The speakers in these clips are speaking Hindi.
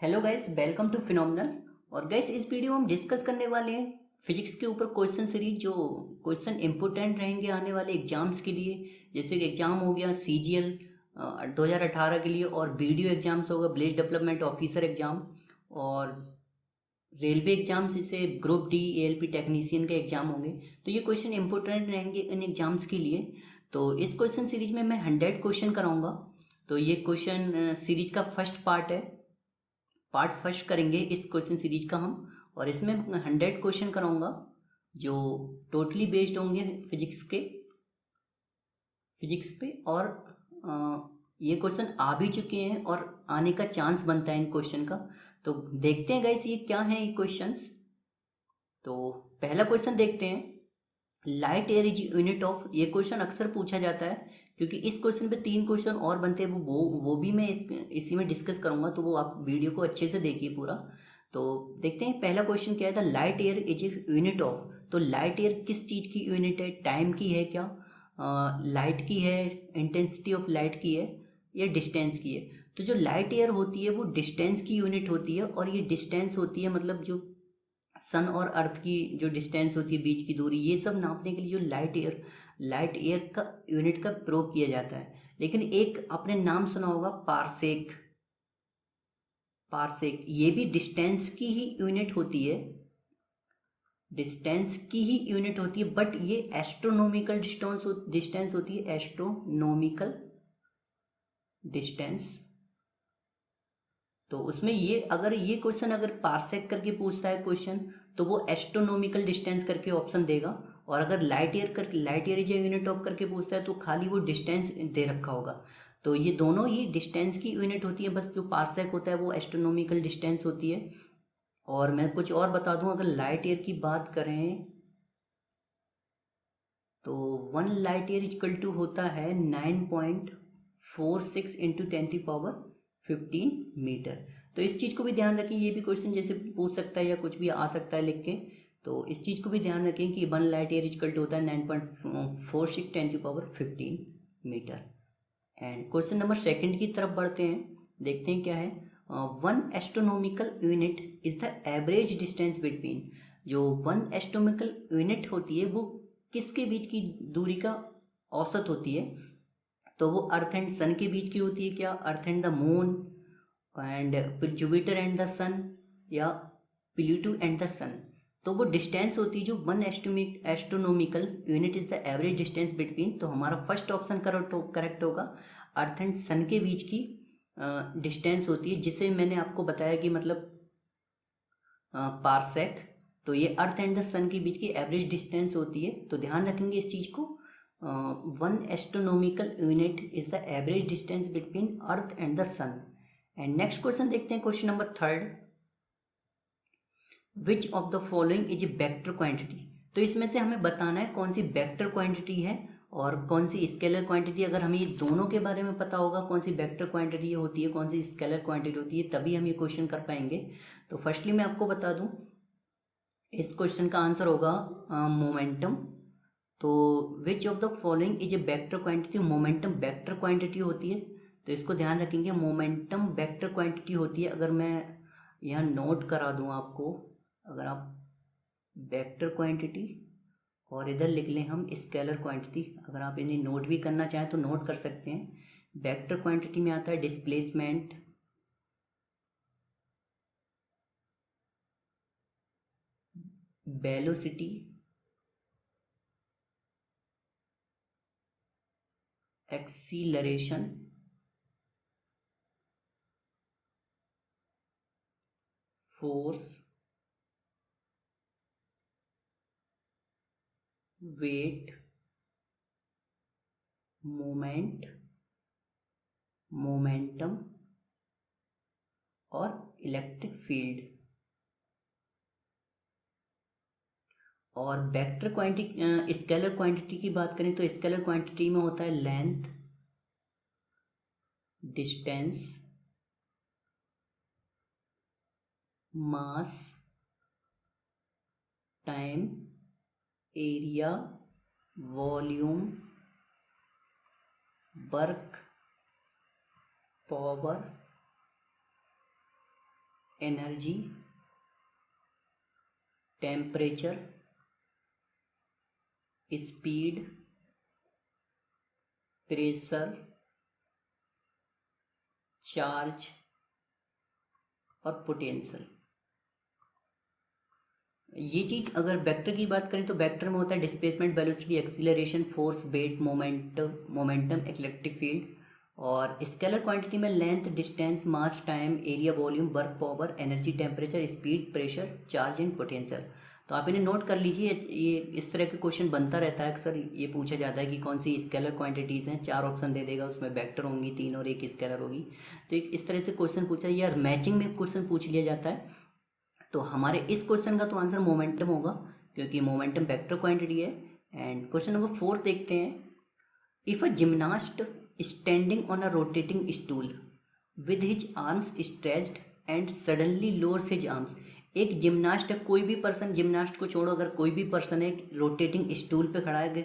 Hello guys welcome to phenomenal और गाइस इस वीडियो में हम डिस्कस करने वाले हैं फिजिक्स के ऊपर क्वेश्चन सीरीज़ जो क्वेश्चन इंपॉर्टेंट रहेंगे आने वाले एग्ज़ाम्स के लिए। जैसे कि एग्ज़ाम हो गया सी जी एल दो हज़ार अठारह के लिए और वीडियो एग्ज़ाम्स होगा ब्लेज डेवलपमेंट ऑफिसर एग्ज़ाम और रेलवे एग्ज़ाम्स जैसे group D A L P technician के एग्ज़ाम होंगे। तो ये क्वेश्चन इंपॉर्टेंट रहेंगे इन एग्ज़ाम्स के लिए। तो इस क्वेश्चन सीरीज़ में मैं हंड्रेड क्वेश्चन कराऊँगा। तो ये क्वेश्चन सीरीज़ का फ़र्स्ट पार्ट है। पार्ट फ़र्स्ट करेंगे इस क्वेश्चन सीरीज़ का हम, और इसमें हंड्रेड क्वेश्चन कराऊँगा, जो टोटली बेस्ड होंगे फिजिक्स के। फिजिक्स पे और ये क्वेश्चन आ भी चुके हैं और आने का चांस बनता है इन क्वेश्चन का। तो देखते हैं गैस ये क्या है ये क्वेश्चंस तो पहला क्वेश्चन देखते हैं। Light year is unit of ये क्वेश्चन अक्सर पूछा जाता है क्योंकि इस क्वेश्चन पे तीन क्वेश्चन और बनते हैं वो वो भी मैं इस इसी में डिस्कस करूँगा तो वो आप वीडियो को अच्छे से देखिए पूरा। तो देखते हैं पहला क्वेश्चन क्या है? Light year is a unit of तो लाइट एयर किस चीज़ की यूनिट है? टाइम की है क्या? लाइट uh, की है इंटेंसिटी ऑफ़ लाइट की है या डिस्टेंस की है? तो जो लाइट एयर होती है वो डिस्टेंस की यूनिट होती है और ये डिस्टेंस होती है मतलब जो सन और अर्थ की जो डिस्टेंस होती है, बीच की दूरी, ये सब नापने के लिए जो लाइट एयर लाइट एयर का यूनिट का प्रयोग किया जाता है। लेकिन एक आपने नाम सुना होगा, पारसेक। पारसेक, ये भी डिस्टेंस की ही यूनिट होती है। डिस्टेंस की ही यूनिट होती है, बट ये एस्ट्रोनॉमिकल डिस्टेंस डिस्टेंस होती है, एस्ट्रोनॉमिकल डिस्टेंस। तो उसमें ये, अगर ये क्वेश्चन अगर पारसेक करके पूछता है क्वेश्चन तो वो एस्ट्रोनॉमिकल डिस्टेंस करके ऑप्शन देगा। और अगर लाइट ईयर कर लाइट ईयर या यूनिट ऑफ़ करके पूछता है तो खाली वो डिस्टेंस दे रखा होगा। तो ये दोनों ही डिस्टेंस की यूनिट होती है, बस जो पार्सेक होता है वो एस्ट्रोनॉमिकल डिस्टेंस होती है। और मैं कुछ और बता दूँ, अगर लाइट ईयर की बात करें तो one light year equal to होता है nine point four six into की पावर फिफ्टीन मीटर तो इस चीज़ को भी ध्यान रखें, ये भी क्वेश्चन जैसे पूछ सकता है या कुछ भी आ सकता है लिख के। तो इस चीज़ को भी ध्यान रखें कि one light year equal to होता है nine point four six ten की power fifteen metre and question number second की तरफ़ बढ़ते हैं, देखते हैं क्या है। One astronomical unit is the average distance between जो वन एस्ट्रोनॉमिकल यूनिट होती है, वो किसके बीच की दूरी का औसत होती है? तो वो अर्थ एंड सन के बीच की होती है क्या? Earth and the moon and Jupiter and the sun या प्लूटो एंड द सन तो वो डिस्टेंस होती है जो one astronomic astronomical unit is the average distance between तो हमारा फ़र्स्ट ऑप्शन करेक्ट होगा। अर्थ एंड सन के बीच की डिस्टेंस uh, होती है जिसे मैंने आपको बताया कि मतलब पारसेक uh, तो ये अर्थ एंड द सन के बीच की एवरेज डिस्टेंस होती है। तो ध्यान रखेंगे इस चीज़ को। One astronomical unit is the average distance between earth and the sun and next question देखते हैं question number third which of the following is a vector quantity तो इसमें से हमें बताना है कौन सी वेक्टर क्वांटिटी है और कौन सी स्केलर क्वांटिटी अगर हमें ये दोनों के बारे में पता होगा, कौन सी वेक्टर क्वांटिटी होती है, कौन सी स्केलर क्वांटिटी होती है, तभी हम ये क्वेश्चन कर पाएँगे। तो फर्स्टली मैं आपको बता दूँ, इस क्वेश्चन का आंसर होगा मोमेंटम तो which of the following is a vector quantity momentum vector quantity होती है। तो इसको ध्यान रखेंगे मोमेंटम वेक्टर क्वांटिटी होती है। अगर मैं यहाँ नोट करा दूँ आपको, अगर आप वेक्टर क्वांटिटी और इधर लिख लें हम स्केलर क्वांटिटी अगर आप इन्हें नोट भी करना चाहें तो नोट कर सकते हैं। वेक्टर क्वांटिटी में आता है displacement velocity acceleration. Force. Weight. Moment. Momentum. और इलेक्ट्रिक फ़ील्ड। और वेक्टर क्वांटिटी स्केलर क्वांटिटी की बात करें तो स्केलर क्वांटिटी में होता है length distance mass time area volume work power energy temperature speed, pressure, charge और पोटेंशियल। ये चीज़ अगर वेक्टर की बात करें तो वेक्टर में होता है displacement velocity, acceleration, force, weight, moment, momentum electric field और स्केलर क्वांटिटी में length, distance, mass, time, area, volume, work power, energy, temperature, speed, pressure, charge and potential. तो आप इन्हें नोट कर लीजिए, ये, इस तरह के क्वेश्चन बनता रहता है अक्सर, ये पूछा जाता है कि कौन सी स्केलर क्वांटिटीज़ हैं, चार ऑप्शन दे देगा, उसमें वेक्टर होंगी, तीन और एक स्केलर होगी। तो एक इस तरह से क्वेश्चन पूछा, या मैचिंग में क्वेश्चन पूछ लिया जाता है। तो हमारे इस क्वेश्चन का तो आंसर मोमेंटम होगा, क्योंकि मोमेंटम वेक्टर क्वांटिटी है। एंड क्वेश्चन नंबर फोर्थ देखते हैं। If a gymnast standing on a rotating stool with his arms stretched and suddenly lowers his arms एक जिमनास्ट कोई भी पर्सन जिमनास्ट को छोड़ो अगर कोई भी पर्सन है रोटेटिंग स्टूल पे खड़ा है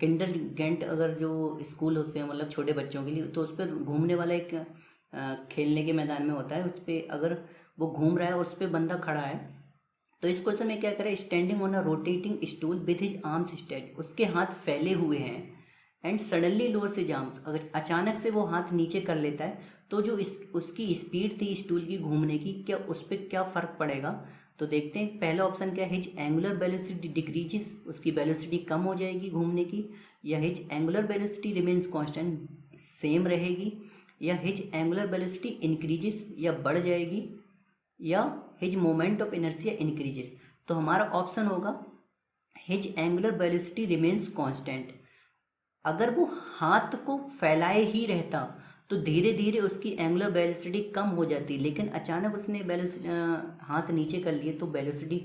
किंडर गेंट अगर जो स्कूल होते हैं मतलब छोटे बच्चों के लिए तो उस पर घूमने वाला एक आ, खेलने के मैदान में होता है उस पर अगर वो घूम रहा है और उस पर बंदा खड़ा है तो इस क्वेश्चन में क्या करें standing on a rotating stool with his arms stayed उसके हाथ फैले हुए हैं एंड सडनली लोअर से जाम्स अगर अचानक से वो हाथ नीचे कर लेता है तो जो इस, उसकी स्पीड थी स्टूल की घूमने की, क्या उस पर क्या फ़र्क पड़ेगा? तो देखते हैं, पहला ऑप्शन क्या है? हिज एंगुलर वेलोसिटी डिक्रीजेस उसकी वेलोसिटी कम हो जाएगी घूमने की, या his angular velocity remains constant same रहेगी, या हिज एंगुलर वेलोसिटी इंक्रीजेस या बढ़ जाएगी, या his moment of inertia increases तो हमारा ऑप्शन होगा his angular velocity remains constant अगर वो हाथ को फैलाए ही रहता तो धीरे धीरे उसकी एंगुलर वेलोसिटी कम हो जाती है, लेकिन अचानक उसने हाथ नीचे कर लिए तो वेलोसिटी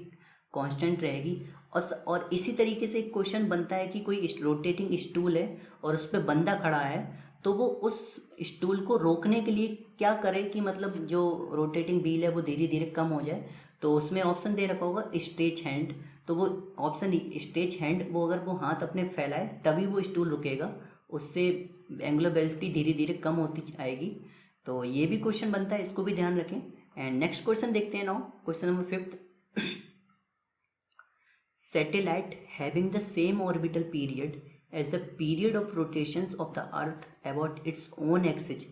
कांस्टेंट रहेगी। और और इसी तरीके से एक क्वेश्चन बनता है कि कोई रोटेटिंग स्टूल है और उस पर बंदा खड़ा है तो वो उस स्टूल को रोकने के लिए क्या करे कि मतलब जो रोटेटिंग व्हील है वो धीरे धीरे कम हो जाए तो उसमें ऑप्शन दे रखा होगा स्ट्रेच हैंड तो वो ऑप्शन स्ट्रेच हैंड वो अगर वो हाथ अपने फैलाए, तभी वो स्टूल रुकेगा, उससे एंगुलर वेलोसिटी धीरे धीरे कम होती आएगी। तो ये भी क्वेश्चन बनता है इसको भी ध्यान रखें। एंड नेक्स्ट क्वेश्चन देखते हैं now question number fifth satellite having the same orbital period as the period of rotations of the earth about its own axis.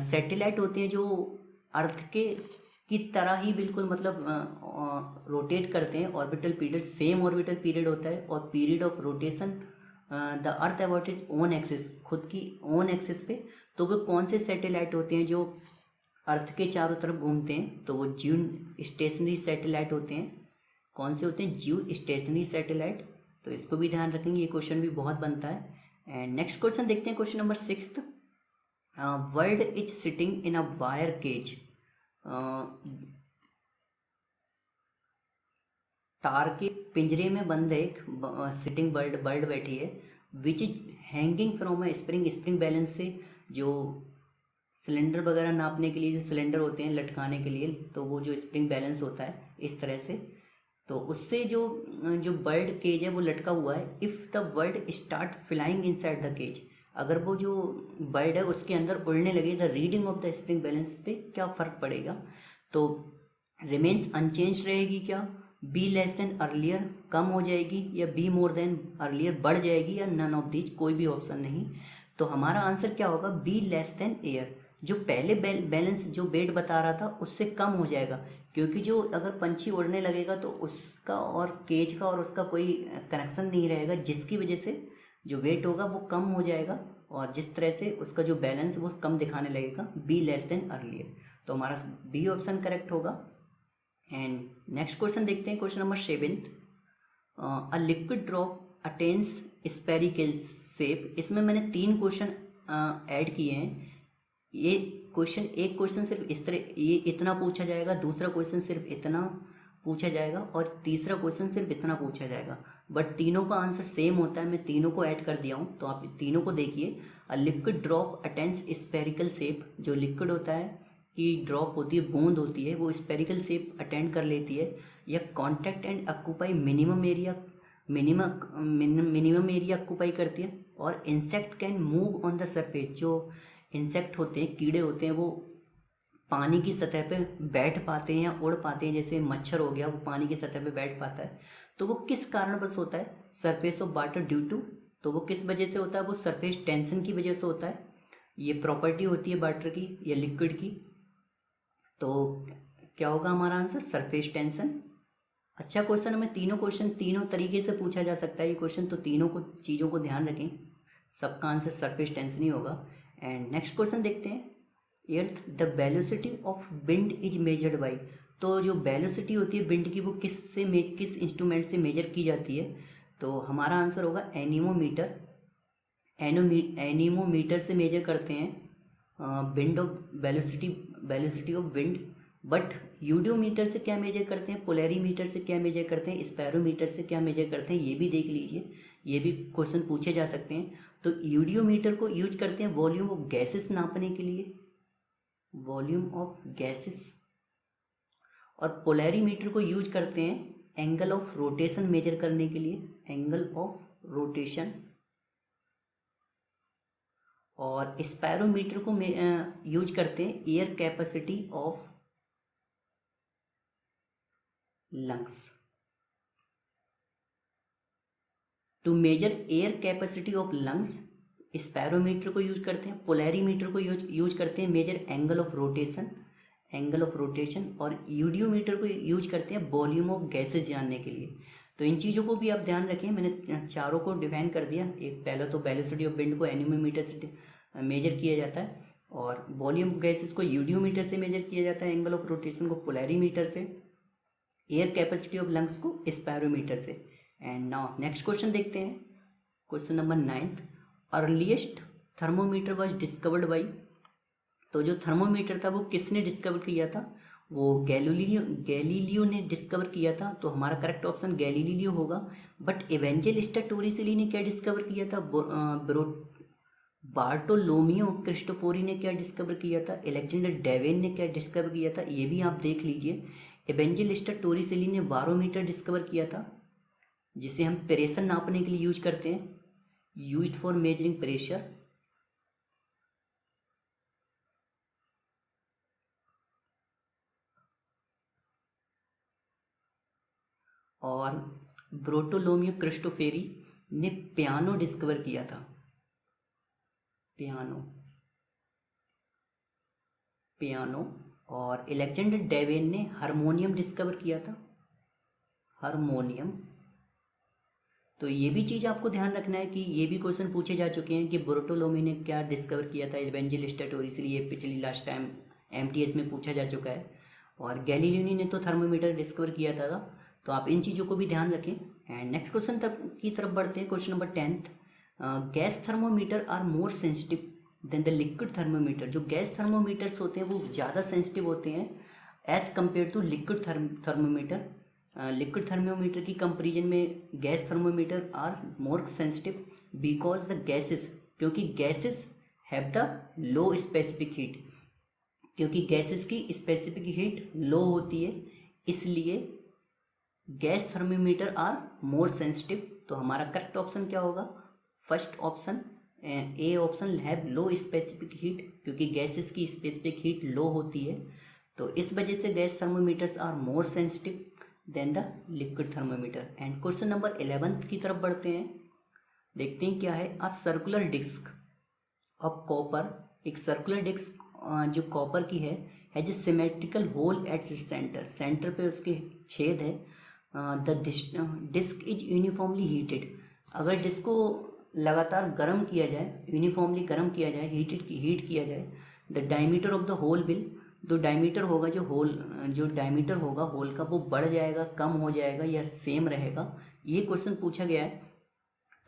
Satellite होते हैं जो अर्थ के की तरह ही बिल्कुल मतलब रोटेट uh, uh, करते हैं। Orbital period same orbital period होता है और period of rotation the earth about its own axis, खुद की ओन एक्सिस पे। तो वो कौन से सैटेलाइट होते हैं जो अर्थ के चारों तरफ़ घूमते हैं? तो वो ज्यू स्टेशनरी सैटेलाइट होते हैं। कौन से होते हैं? ज्यू स्टेशनरी सैटेलाइट। तो इसको भी ध्यान रखेंगे, ये क्वेश्चन भी बहुत बनता है। एंड नेक्स्ट क्वेश्चन देखते हैं question number six world is sitting in a wire cage. तार के पिंजरे में बंद एक सिटिंग बर्ड बर्ड बैठी है which is hanging from a spring spring balance से जो सिलेंडर वगैरह नापने के लिए जो सिलेंडर होते हैं लटकाने के लिए तो वो जो स्प्रिंग बैलेंस होता है, इस तरह से। तो उससे जो जो बर्ड केज है, वो लटका हुआ है। If the bird start flying inside the cage अगर वो जो बर्ड है, उसके अंदर उड़ने लगे the reading of the spring balance पे क्या फ़र्क पड़ेगा? तो रिमेन्स अनचेंज रहेगी क्या? बी लेस देन अर्लियर कम हो जाएगी या बी मोर देन अर्लियर बढ़ जाएगी या नन ऑफ़ दीज कोई भी ऑप्शन नहीं। तो हमारा आंसर क्या होगा? बी लेस देन एयर जो पहले बैलेंस जो वेट बता रहा था, उससे कम हो जाएगा। क्योंकि जो अगर पंछी उड़ने लगेगा तो उसका और केज का और उसका कोई कनेक्शन नहीं रहेगा, जिसकी वजह से जो वेट होगा, वो कम हो जाएगा और जिस तरह से उसका जो बैलेंस वो कम दिखाने लगेगा बी लेस देन अर्लियर तो हमारा बी ऑप्शन करेक्ट होगा। एंड नेक्स्ट क्वेश्चन देखते हैं question number seventh a liquid drop attains spherical shape इसमें मैंने तीन क्वेश्चन ऐड किए हैं. ये क्वेश्चन एक क्वेश्चन सिर्फ़ इस तरह, ये इतना पूछा जाएगा, दूसरा क्वेश्चन सिर्फ़ इतना पूछा जाएगा और तीसरा क्वेश्चन सिर्फ़ इतना पूछा जाएगा. बट तीनों का आंसर सेम होता है, मैं तीनों को ऐड कर दिया हूँ तो आप तीनों को देखिए. Liquid drop attains spherical shape जो लिक्विड होता है कि ड्रॉप होती है, बूंद होती है, वो स्पेरिकल सेप अटेंड कर लेती है, या contact and occupy minimum area minimum minimum area occupy करती है, और insect can move on the surface जो इंसेक्ट होते हैं, कीड़े होते हैं, वो पानी की सतह पे बैठ पाते हैं या उड़ पाते हैं, जैसे मच्छर हो गया, वो पानी की सतह पे बैठ पाता है तो वो किस कारण बस होता है? Surface of water due to तो वो किस वजह से होता है? वो सरफेस टेंशन की वजह से होता है, ये प्रॉपर्टी होती है वाटर की, या लिक्विड की तो क्या होगा हमारा आंसर सरफेस टेंशन अच्छा क्वेश्चन हमें तीनों क्वेश्चन तीनों तरीके से पूछा जा सकता है। ये क्वेश्चन तो तीनों को, चीज़ों को ध्यान रखें। सबका आंसर सरफेस टेंशन ही होगा। एंड नेक्स्ट क्वेश्चन देखते हैं। Earth the velocity of wind is measured by तो जो वेलोसिटी होती है विंड की, वो किस से किस इंस्ट्रूमेंट से मेजर की जाती है? तो हमारा आंसर होगा एनिमोमीटर एनोमी एनिमोमीटर से मेजर करते हैं। Wind of velocity velocity of wind but eudiometer से क्या मेजर करते हैं? पोलैरीमीटर से क्या मेजर करते हैं? स्पैरोमीटर से क्या मेजर करते हैं? ये भी देख लीजिए। ये भी क्वेश्चन पूछे जा सकते हैं। तो यूडियोमीटर को यूज़ करते हैं वॉल्यूम ऑफ़ गैसेस नापने के लिए। वॉल्यूम ऑफ़ गैसेस और पोलैरीमीटर को यूज़ करते हैं एंगल ऑफ़ रोटेशन मेजर करने के लिए। एंगल ऑफ़ रोटेशन और स्पैरोमीटर को यूज़ करते हैं air capacity of lungs. To measure air capacity of lungs spirometer को यूज़ करते हैं, पोलैरीमीटर को यूज़ यूज़ करते हैं, measure angle of rotation, angle of rotation और यूडियोमीटर को यूज़ करते हैं वॉल्यूम ऑफ़ गैसेस जानने के लिए। तो इन चीज़ों को भी आप ध्यान रखें, मैंने चारों को डिफाइन कर दिया, एक पहले तो वेलोसिटी ऑफ़ विंड को, एनिमोमीटर से मेजर किया जाता है और वॉल्यूम गैसेस को यूडियोमीटर से मेजर किया जाता है एंगल ऑफ़ रोटेशन को पोलैरीमीटर से, एयर कैपेसिटी ऑफ़ लंग्स को स्पैरोमीटर से। एंड नाउ नेक्स्ट क्वेश्चन देखते हैं। Question number ninth earliest thermometer was discovered by तो जो थर्मोमीटर था वो किसने डिस्कवर किया था? वो गैलीलियो गैलीलियो ने डिस्कवर किया था तो हमारा करेक्ट ऑप्शन गैलीलियो होगा। बट एवेंजलिस्टा टोरिसली ने क्या डिस्कवर किया था? ब्रो बार्टोलोमियो क्रिस्टोफोरी ने क्या डिस्कवर किया था? एलेक्जेंडर डेवेन ने क्या डिस्कवर किया था? ये भी आप देख लीजिए। एवेंजलिस्टा टोरिसली ने बारोमीटर डिस्कवर किया था, जिसे हम प्रेशर नापने के लिए यूज़ करते हैं। यूज़ फॉर मेजरिंग प्रेशर और ब्रोटोलोमियो क्रिस्टोफेरी ने पियानो डिस्कवर किया था। पियानो पियानो और एलेक्जेंडर डेवेन ने हारमोनियम डिस्कवर किया था। हारमोनियम तो ये भी चीज़ आपको ध्यान रखना है कि ये भी क्वेश्चन पूछे जा चुके हैं कि ब्रोटोलोमी ने क्या डिस्कवर किया था एवेंजलिस्टाटोरी इसलिए पिछली लास्ट टाइम एम में पूछा जा चुका है। और गैलीलियो ने तो थर्मोमीटर डिस्कवर किया था। तो आप इन चीज़ों को भी ध्यान रखें। एंड नेक्स्ट क्वेश्चन की तरफ़ बढ़ते हैं question number tenth gas thermometer are more sensitive than the liquid thermometer. जो गैस थर्मोमीटर्स होते हैं, वो ज़्यादा सेंसिटिव होते हैं as compare to liquid thermometer liquid thermometer की कंपेरिजन में gas thermometer are more sensitive because the gases क्योंकि gases have the low specific heat क्योंकि गैसेस की स्पेसिफिक हीट लो होती है, इसलिए gas thermometer are more sensitive तो हमारा करेक्ट ऑप्शन क्या होगा? First option, A option, have low specific heat, क्योंकि गैसेस की स्पेसिफिक हीट लो होती है। तो इस वजह से gas thermometers are more sensitive than the liquid thermometer. And question number eleventh की तरफ़ बढ़ते हैं। देखते हैं क्या है। A circular disc of copper, एक सर्कुलर डिस्क जो कॉपर की है, has a symmetrical hole at center. Center पे उसके छेद है। The disc is uniformly heated. अगर डिस्क को लगातार गर्म किया जाए यूनिफॉर्मली गर्म किया जाए हीटेड की हीट किया जाए the diameter of the hole will जो डायमीटर होगा, जो होल जो डायमीटर होगा होल का वो बढ़ जाएगा, कम हो जाएगा या सेम रहेगा, ये क्वेश्चन पूछा गया है।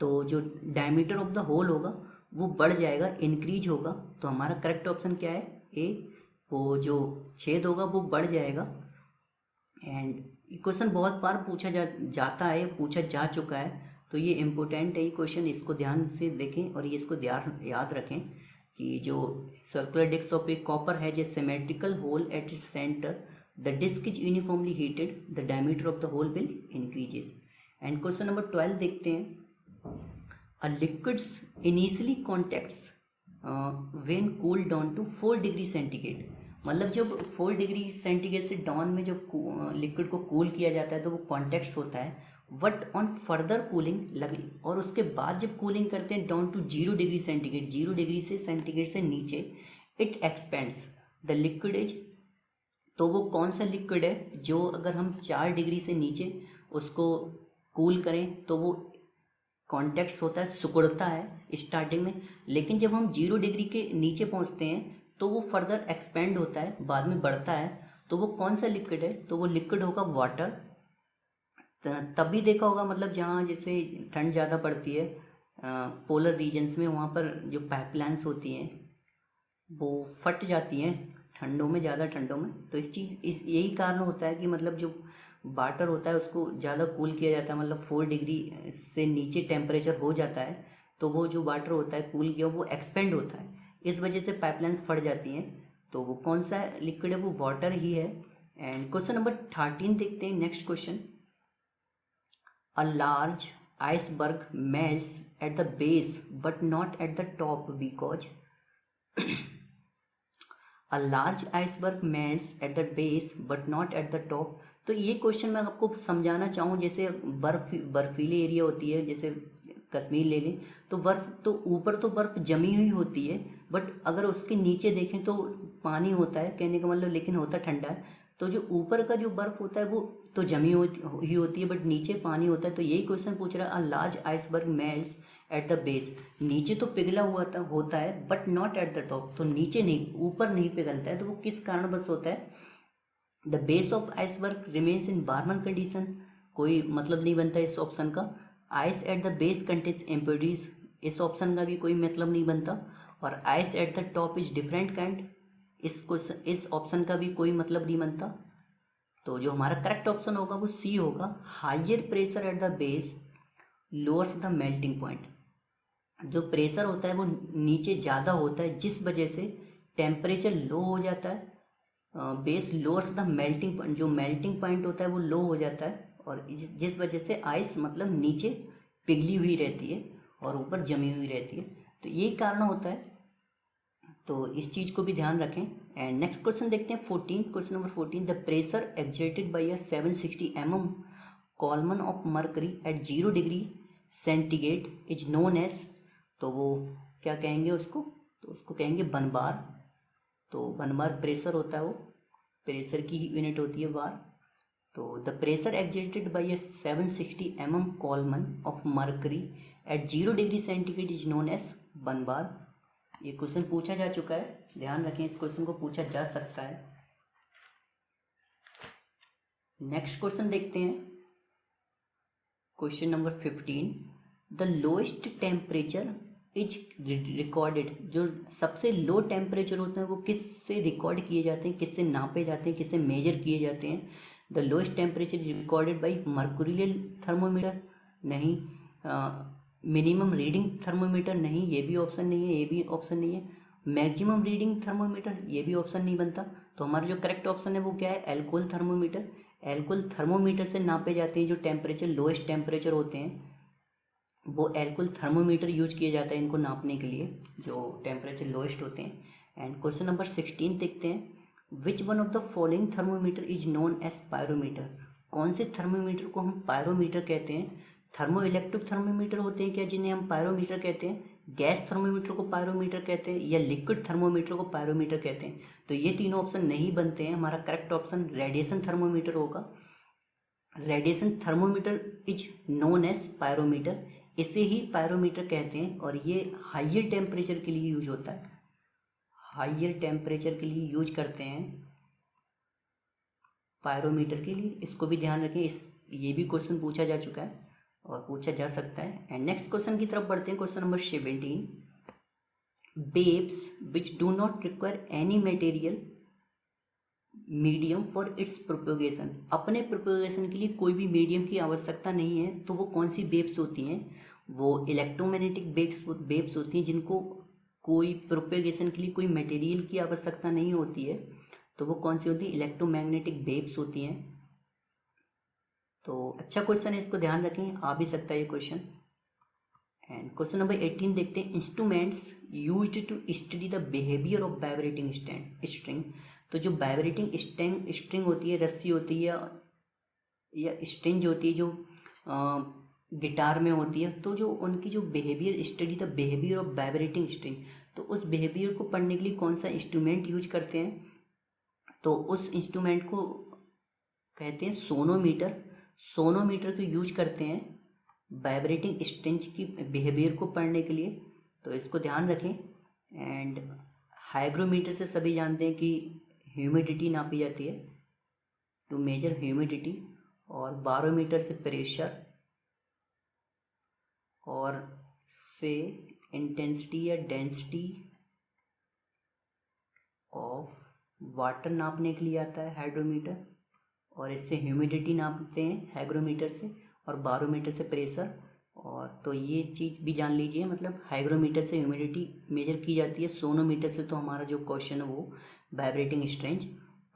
तो जो डायमीटर ऑफ़ द होल होगा, वो बढ़ जाएगा इंक्रीज होगा तो हमारा करेक्ट ऑप्शन क्या है? ए वो जो छेद होगा, वो बढ़ जाएगा। एंड क्वेश्चन बहुत बार पूछा जा, जाता है, पूछा जा चुका है तो ये इम्पोर्टेंट है, ये क्वेश्चन इसको ध्यान से देखें और ये इसको ध्यान, याद रखें कि जो circular disc of a copper है, जो symmetrical hole at center the disc is uniformly heated the diameter of the hole will increases and question number twelve देखते हैं। A liquids initially contracts when cool down to four degree centigrade मतलब जब फोर डिग्री सेंटीग्रेड से डाउन में जब लिक्विड को कूल किया जाता है तो वो कॉन्टेक्ट्स होता है बट ऑन फर्दर कूलिंग लगी। और उसके बाद जब कूलिंग करते हैं down to zero degree centigrade zero degree से सेंटीग्रेड से नीचे it expands the liquid is तो वो कौन सा लिक्विड है जो अगर हम चार डिग्री से नीचे उसको कूल करें तो वो कॉन्टेक्ट होता है, सुकुड़ता है स्टार्टिंग में। लेकिन जब हम ज़ीरो डिग्री के नीचे पहुँचते हैं तो वो फर्दर एक्सपेंड होता है, बाद में बढ़ता है। तो वो कौन सा लिक्विड है? तो वो लिक्विड होगा वाटर तब भी देखा होगा मतलब जहाँ जैसे ठंड ज़्यादा पड़ती है पोलर रीजन्स में वहाँ पर जो पाइपलाइंस होती हैं, वो फट जाती हैं ठंडों में, ज़्यादा ठंडों में। तो इस चीज़, इस, यही कारण होता है कि मतलब जो वाटर होता है, उसको ज़्यादा कूल cool किया जाता है मतलब फोर डिग्री से नीचे टेम्परेचर हो जाता है तो वो जो वाटर होता है कूल cool किया, वो एक्सपेंड होता है। इस वजह से पाइपलाइंस फट जाती हैं। तो वो कौन सा लिक्विड है? वो वाटर ही है। एंड क्वेश्चन नंबर थर्टीन देखते हैं next question a large iceberg melts at the base but not at the top because a large iceberg melts at the base but not at the top तो ये क्वेश्चन मैं आपको समझाना चाहूँ, जैसे बर्फ़, बर्फीली एरिया होती है, जैसे कश्मीर ले लें तो बर्फ़ तो ऊपर तो बर्फ़ जमी हुई होती है बट अगर उसके नीचे देखें तो पानी होता है, कहने का मतलब लेकिन होता ठंडा है। तो जो ऊपर का जो बर्फ़ होता है, वो तो जमी हुई होती है बट नीचे पानी होता है तो यही क्वेश्चन पूछ रहा है a large iceberg melts at the base नीचे तो पिघला हुआ था, होता है but not at the top तो नीचे नहीं, ऊपर नहीं पिघलता है तो वो किस कारण बस होता है? The base of iceberg remains in बार्मन condition कोई मतलब नहीं बनता इस ऑप्शन का. Ice at the base contains impurities इस ऑप्शन का भी कोई मतलब नहीं बनता. और ice at the top is different kind इस क्वेश्चन इस ऑप्शन का भी कोई मतलब नहीं बनता. तो जो हमारा करेक्ट ऑप्शन होगा वो सी होगा. Higher pressure at the base lowers the melting point जो प्रेशर होता है वो नीचे ज़्यादा होता है, जिस वजह से टेम्परेचर लो हो जाता है base lowers the melting point जो मेल्टिंग पॉइंट होता है वो लो हो जाता है और जिस जिस वजह से आइस मतलब नीचे पिघली हुई रहती है और ऊपर जमी हुई रहती है. तो यही कारण होता है तो इस चीज़ को भी ध्यान रखें। एंड नेक्स्ट क्वेश्चन देखते हैं fourteen question number fourteen the pressure exerted by a seven sixty M M column of mercury at zero degree centigrade is known as तो वो क्या कहेंगे उसको? तो उसको कहेंगे बनबार तो बनबार प्रेशर होता है वो। प्रेशर की ही यूनिट होती है बार। तो the pressure exerted by a seven sixty M M column of mercury at zero degree centigrade is known as one bar. ये क्वेश्चन पूछा जा चुका है। ध्यान रखें, इस क्वेश्चन को पूछा जा सकता है। नेक्स्ट क्वेश्चन देखते हैं। Question number fifteen the lowest temperature is recorded जो सबसे लो टेम्परेचर होते हैं, वो किस से रिकॉर्ड किए जाते हैं, किससे नापे जाते हैं, किससे मेजर किए जाते हैं? The lowest temperature is recorded by mercurial thermometer नहीं मिनिमम रीडिंग थर्मोमीटर नहीं, ये भी ऑप्शन नहीं है, ये भी ऑप्शन नहीं है। मैक्सिमम रीडिंग थर्मोमीटर, ये भी ऑप्शन नहीं बनता। तो हमारा जो करेक्ट ऑप्शन है वो क्या है? एल्कोहल थर्मोमीटर एल्कोहल थर्मोमीटर से नापे जाते हैं जो टेम्परेचर लोएस्ट टेम्परेचर होते हैं, वो एल्कोहल थर्मोमीटर यूज़ किया जाता है इनको नापने के लिए, जो टेम्परेचर लोएस्ट होते हैं। एंड क्वेश्चन नंबर सिक्सटीन देखते हैं। Which one of the following thermometer is known as pyrometer कौन से थर्मोमीटर को हम पायरोमीटर कहते हैं? थर्मो इलेक्ट्रिक थर्मोमीटर होते हैं क्या जिन्हें हम पायरोमीटर कहते हैं? गैस थर्मोमीटर को पायरोमीटर कहते हैं या लिक्विड थर्मोमीटर को पायरोमीटर कहते हैं? तो ये तीनों ऑप्शन नहीं बनते हैं। हमारा करेक्ट ऑप्शन रेडिएशन थर्मोमीटर होगा। Radiation thermometer is known as pyrometer इसे ही पायरोमीटर कहते हैं और ये हाइयर टेम्परेचर के लिए यूज़ होता है। हाइयर टेम्परेचर के लिए यूज़ करते हैं। पायरोमीटर के लिए। इसको भी ध्यान रखें। इस, ये भी क्वेश्चन पूछा जा चुका है। और पूछा जा सकता है। एंड नेक्स्ट क्वेश्चन की तरफ़ बढ़ते हैं question number seventeen waves which do not require any material medium for its propagation अपने प्रोपोगेशन के लिए कोई भी मीडियम की आवश्यकता नहीं है तो वो कौन सी बेब्स होती हैं? वो इलेक्ट्रोमैग्नेटिक बेब्स बेब्स होती हैं जिनको कोई प्रोपेगेशन के लिए कोई मटेरियल की आवश्यकता नहीं होती है तो वो कौन सी होती है? इलेक्ट्रोमैग्नेटिक बेब्स होती हैं। तो अच्छा क्वेश्चन है, इसको ध्यान रखें, आ भी सकता है ये question and question number eighteen देखते हैं instruments use to study the behaviour of vibrating stand string तो जो वाइब्रेटिंग स्ट्रिंग स्ट्रिंग होती है, रस्सी होती है, या स्ट्रिंग होती है, जो गिटार में होती है तो जो उनकी जो behaviour study the behaviour of vibrating string तो उस बिहेवियर को पढ़ने के लिए कौन सा इंस्ट्रूमेंट यूज़ करते हैं? तो उस इंस्ट्रूमेंट को कहते हैं सोनोमीटर सोनोमीटर को यूज़ करते हैं वाइब्रेटिंग स्ट्रिंज की बिहेवियर को पढ़ने के लिए। तो इसको ध्यान रखें। एंड हाइग्रोमीटर से सभी जानते हैं कि ह्यूमिडिटी नापी जाती है। टू मेजर ह्यूमिडिटी और बारोमीटर से प्रेशर और से इंटेंसिटी या डेंसिटी ऑफ़ वाटर नापने के लिए आता है हाइड्रोमीटर। और इससे ह्यूमिडिटी नापते हैं हाइग्रोमीटर से और बारोमीटर से प्रेशर और तो ये चीज़ भी जान लीजिए मतलब हाइग्रोमीटर से ह्यूमिडिटी मेजर की जाती है। सोनोमीटर से तो हमारा जो क्वेश्चन है वो वाइब्रेटिंग स्ट्रेंज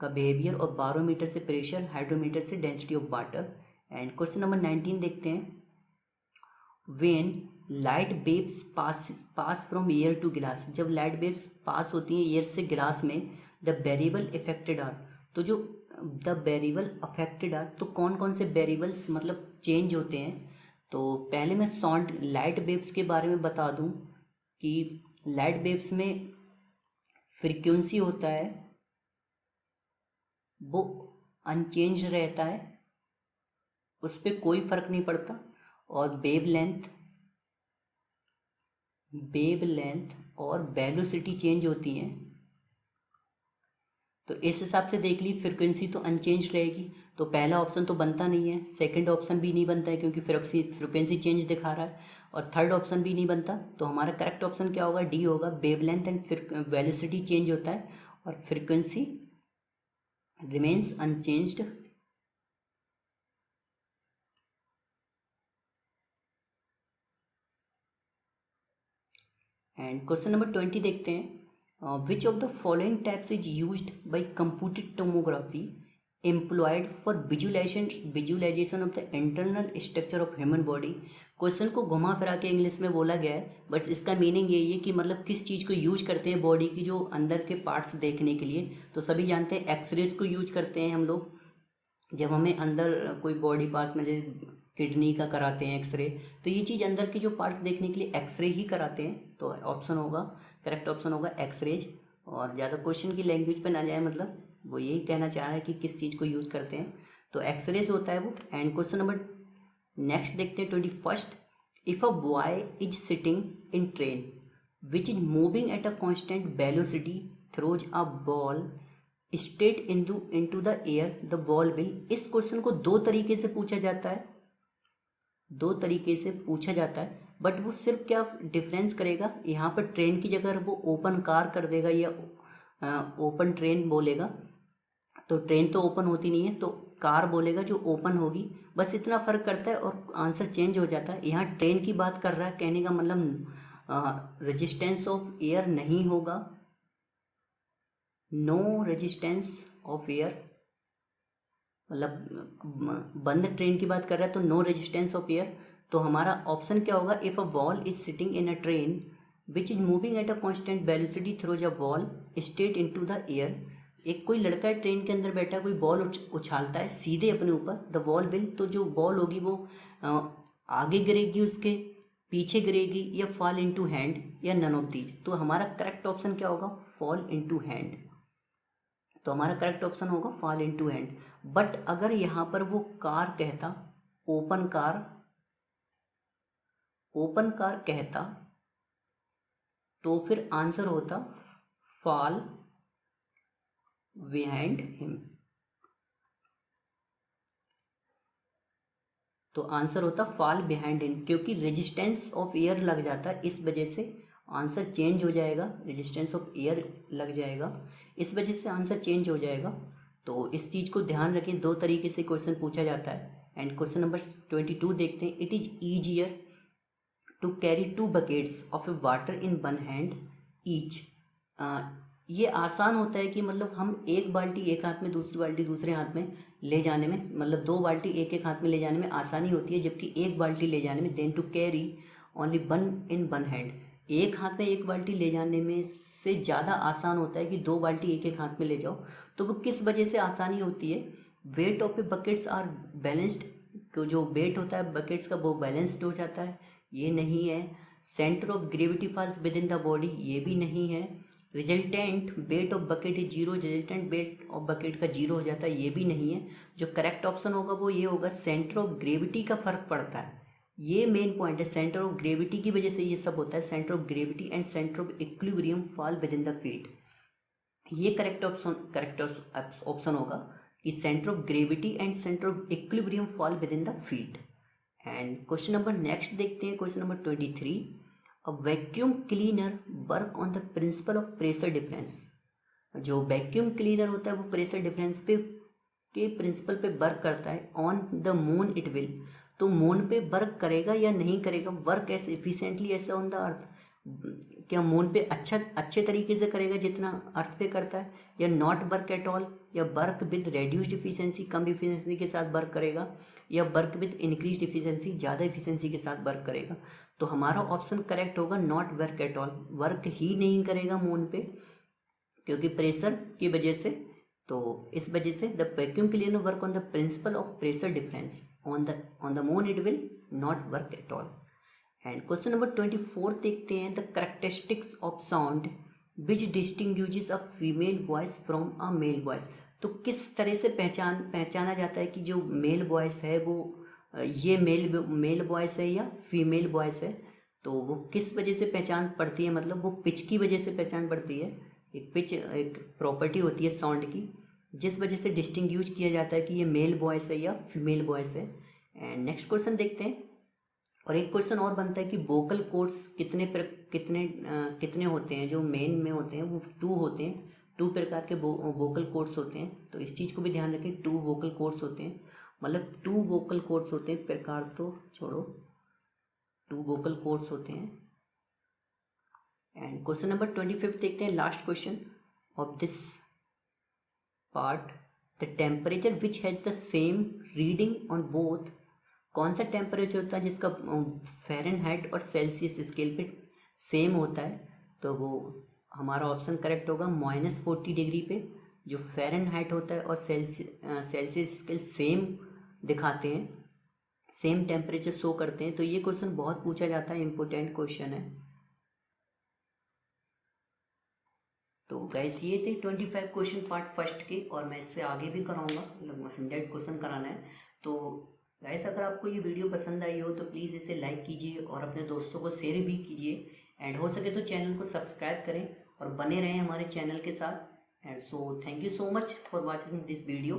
का बिहेवियर और बारोमीटर से प्रेशर हाइड्रोमीटर से density of water and question number nineteen देखते हैं। When light waves pass pass from air to glass जब लाइट वेव्स पास होती हैं एयर से गिलास में द वेरिएबल इफेक्टेड आर तो जो द वेरिएबल अफेक्टेड आर तो कौन कौन से वेरिएबल्स मतलब चेंज होते हैं? तो पहले मैं साउंड लाइट वेव्स के बारे में बता दूँ कि लाइट वेव्स में फ्रीक्वेंसी होता है, वो अनचेंज रहता है, उस पर कोई फ़र्क नहीं पड़ता और वेव लेंथ वेव लेंथ और वेलोसिटी चेंज होती हैं। तो इस हिसाब से देख ली फ्रिक्वेंसी तो अनचेंज रहेगी। तो पहला ऑप्शन तो बनता नहीं है सेकंड ऑप्शन भी नहीं बनता है क्योंकि फ्रिक्वेंसी चेंज दिखा रहा है। और थर्ड ऑप्शन भी नहीं बनता तो हमारा करेक्ट ऑप्शन क्या होगा? डी होगा। Wavelength and velocity change होता है और frequency remains unchanged and question number twenty देखते हैं। Which of the following types is use by computed tomography employed for visualization visualization of the internal structure of human body question को घुमा फिरा के इंग्लिश में बोला गया है बट इसका मीनिंग यही है कि मतलब किस चीज़ को यूज़ करते हैं बॉडी की जो अंदर के पार्ट्स देखने के लिए। तो सभी जानते हैं एक्सरेज को यूज़ करते हैं हम लोग। जब हमें अंदर कोई बॉडी पार्ट्स में जैसे किडनी का कराते हैं एक्सरे तो ये चीज़ अंदर की जो पार्ट्स देखने के लिए एक्सरे ही कराते हैं तो ऑप्शन होगा। करेक्ट ऑप्शन होगा एक्सरेज और ज़्यादा क्वेश्चन की लैंग्वेज पर ना जाए मतलब वो यही कहना चाह रहा है कि किस चीज़ को यूज़ करते हैं। तो एक्सरेज होता है वो। एंड क्वेश्चन नंबर नेक्स्ट देखते हैं twenty first if a boy is sitting in train which is moving at a constant velocity throws a ball straight into the air the ball will इस क्वेश्चन को दो तरीके से पूछा जाता है। दो तरीके से पूछा जाता है। बट वो सिर्फ़ क्या डिफरेंस करेगा? यहाँ पर ट्रेन की जगह वो ओपन कार कर देगा या ओपन ट्रेन बोलेगा। तो ट्रेन तो ओपन होती नहीं है तो कार बोलेगा जो ओपन होगी। बस इतना फ़र्क करता है और आंसर चेंज हो जाता है। यहाँ ट्रेन की बात कर रहा है, कहने का मतलब रेजिस्टेंस ऑफ़ एयर नहीं होगा। नो रेजिस्टेंस ऑफ़ एयर मतलब बंद ट्रेन की बात कर रहा है तो नो रेजिस्टेंस ऑफ़ एयर तो हमारा ऑप्शन क्या होगा? If a ball is sitting in a train which is moving at a constant velocity throw a ball straight into the air एक कोई लड़का ट्रेन के अंदर बैठा, कोई बॉल उछालता है सीधे अपने ऊपर द बॉल विल तो जो बॉल होगी वो आगे गिरेगी उसके, पीछे गिरेगी या फॉल इन टू हैंड या नन ऑफ़ दीज तो हमारा करेक्ट ऑप्शन क्या होगा? फॉल इन टू हैंड तो हमारा करेक्ट ऑप्शन होगा fall into hand but अगर यहाँ पर वो कार कहता ओपन कार ओपन कार कहता तो फिर आंसर होता, फॉल बिहाइंड हिम। तो आंसर होता, फॉल बिहाइंड हिम, क्योंकि रेजिस्टेंस ऑफ़ एयर लग जाता, इस वजह से आंसर चेंज हो जाएगा रेजिस्टेंस ऑफ़ एयर लग जाएगा, इस वजह से आंसर चेंज हो जाएगा। तो इस चीज़ को ध्यान रखें, दो तरीके से क्वेश्चन पूछा जाता है and question number twenty two देखते हैं it is easier to carry two buckets of a water in one hand each ये आसान होता है कि मतलब हम एक बाल्टी एक हाथ में, दूसरी बाल्टी दूसरे हाथ में ले जाने में मतलब दो बाल्टी एक एक हाथ में ले जाने में आसानी होती है, जबकि एक बाल्टी ले जाने में than to carry only one in one hand एक हाथ में एक बाल्टी ले जाने में से ज़्यादा आसान होता है कि दो बाल्टी एक एक हाथ में ले जाओ। तो वो किस वजह से आसानी होती है? Weight of a buckets are balanced जो वेट होता है बकेट्स का वो बैलेंस्ड हो जाता है। ये नहीं है। Centre of gravity falls within the body ये भी नहीं है। Resultant weight of bucket is zero resultant weight of bucket का ज़ीरो हो जाता है, ये भी नहीं है। जो करेक्ट ऑप्शन होगा वो ये होगा सेंटर ऑफ़ ग्रेविटी का फ़र्क पड़ता है। ये मेन पॉइंट है सेंटर ऑफ़ ग्रेविटी की वजह से ये सब होता है। Centre of gravity and centre of equilibrium fall within the feet ये करेक्ट ऑप्शन करेक्ट ऑप्शन होगा कि centre of gravity and centre of equilibrium fall within the feet and question number next देखते हैं question number twenty three a vacuum cleaner work on the principle of pressure difference जो वैक्यूम क्लीनर होता है, वो प्रेशर डिफरेंस पे, के प्रिंसिपल पे वर्क करता है. On the moon it will तो मून पे वर्क करेगा या नहीं करेगा? वर्क ऐसे इफिशियंटली ऐसे ऑन द अर्थ क्या मून पे अच्छा अच्छे तरीके से करेगा जितना अर्थ पे करता है? या नॉट वर्क एट ऑल या वर्क विद रेड्यूस्ड इफिशियंसी कम इफिशियंसी के साथ वर्क करेगा? या वर्क विद इंक्रीज इफिशियंसी ज़्यादा इफिशियंसी के साथ वर्क करेगा। तो हमारा ऑप्शन करेक्ट होगा not work at all work ही नहीं करेगा मून पे, क्योंकि प्रेशर की वजह से तो इस वजह से the vacuum cleaner work on the principle of pressure difference on the on the moon it will not work at all and question number twenty four देखते हैं the characteristics of sound which distinguish a female voice from a male voice तो किस तरह से पहचान पहचाना जाता है कि जो मेल वॉइस है वो ये मेल मेल वॉइस है या फीमेल वॉइस है? तो वो किस वजह से पहचान पड़ती है? मतलब वो पिच की वजह से पहचान पड़ती है। एक पिच एक प्रॉपर्टी होती है साउंड की जिस वजह से डिस्टिंग यूज़ किया जाता है कि ये मेल वॉइस है या फीमेल वॉइस है। एंड नेक्स्ट क्वेश्चन देखते हैं। और एक क्वेश्चन और बनता है कि वोकल कोर्स कितने पर कितने आ, कितने होते हैं? जो मेन में होते हैं वो टू होते हैं। टू प्रकार के वो, वोकल कोड्स होते हैं। तो इस चीज़ को भी ध्यान रखें टू वोकल कोड्स होते हैं। मतलब टू वोकल कोड्स होते हैं प्रकार तो छोड़ो। टू वोकल कोड्स होते हैं। And question number twenty fifth देखते हैं last question of this part the temperature which has the same reading on both कौन सा टेम्परेचर होता है जिसका फेरन और सेल्सियस स्केल पे सेम होता है? तो वो हमारा ऑप्शन करेक्ट होगा माइनस फोर्टी डिग्री पे, जो फेरन हाइट होता है और सेल्सियस सेल्सियस स्केल सेम दिखाते हैं सेम टेम्परेचर शो करते हैं तो ये क्वेश्चन बहुत पूछा जाता है इंपॉर्टेंट क्वेश्चन है। तो गैस ये थे twenty five question part first के, और मैं इससे आगे भी कराऊँगा, लगभग हंड्रेड क्वेश्चन कराना है। तो गैस अगर आपको ये वीडियो पसंद आई हो तो प्लीज़ इसे लाइक कीजिए और अपने दोस्तों को शेयर भी कीजिए। एंड हो सके तो चैनल को सब्सक्राइब करें। और बने रहें हमारे चैनल के साथ। And so thank you so much for watching this video